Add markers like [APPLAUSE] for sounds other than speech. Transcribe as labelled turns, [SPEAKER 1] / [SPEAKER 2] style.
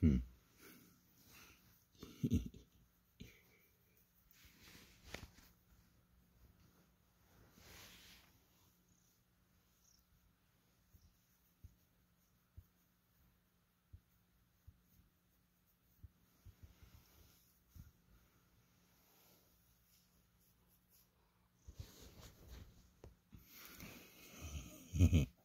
[SPEAKER 1] hmm. Mm-hmm. [LAUGHS]